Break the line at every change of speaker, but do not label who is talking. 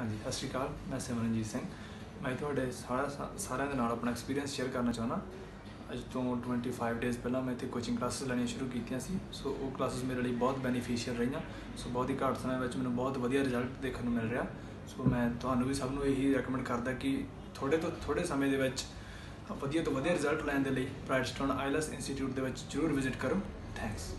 ਹਾਂਜੀ, ਸਤਿ ਸ਼੍ਰੀ ਅਕਾਲ, ਮੈਂ ਸਿਮਰਨਜੀਤ ਸਿੰਘ। ਮੈਂ ਤੁਹਾਡੇ ਸਾਰਾ ਸਾਰਿਆਂ ਦੇ ਨਾਲ ਆਪਣਾ ਐਕਸਪੀਰੀਅੰਸ ਸ਼ੇਅਰ ਕਰਨਾ ਚਾਹੁੰਦਾ। ਅੱਜ ਤੋਂ 25 ਡੇਜ਼ ਪਹਿਲਾਂ ਮੈਂ ਇੱਥੇ ਕੋਚਿੰਗ ਕਲਾਸਿਸ ਲੈਣੀਆਂ ਸ਼ੁਰੂ ਕੀਤੀਆਂ ਸੀ। ਸੋ ਉਹ ਕਲਾਸਿਸ ਮੇਰੇ ਲਈ ਬਹੁਤ ਬੈਨੀਫੀਸ਼ੀਅਲ ਰਹੀਆਂ। ਸੋ ਬਹੁਤ ਹੀ ਘੱਟ ਸਮੇਂ ਵਿੱਚ ਮੈਨੂੰ ਬਹੁਤ ਵਧੀਆ ਰਿਜ਼ਲਟ ਦੇਖਣ ਨੂੰ ਮਿਲ ਰਿਹਾ। ਸੋ ਮੈਂ ਤੁਹਾਨੂੰ ਵੀ ਸਭ ਨੂੰ ਇਹੀ ਰეკਮੈਂਡ ਕਰਦਾ ਕਿ ਥੋੜੇ ਤੋਂ ਥੋੜੇ ਸਮੇਂ ਦੇ ਵਿੱਚ, ਵਧੀਆ ਤੋਂ ਵਧੀਆ ਰਿਜ਼ਲਟ ਲੈਣ ਦੇ ਲਈ ਪ੍ਰਾਈਡ ਸਟੋਨ ਆਈਲੈਸ ਇੰਸਟੀਚਿਊਟ ਦੇ ਵਿੱਚ ਜ਼ਰੂਰ ਵਿਜ਼ਿਟ ਕਰੋ। ਥੈਂਕਸ